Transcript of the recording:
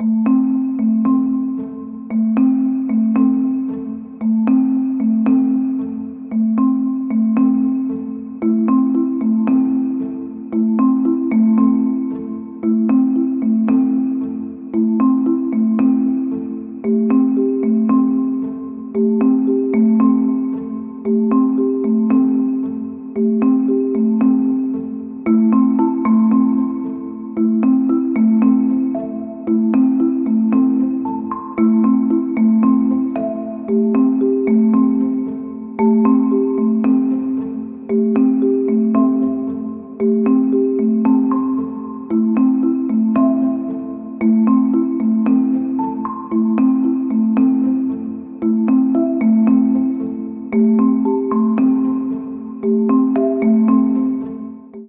you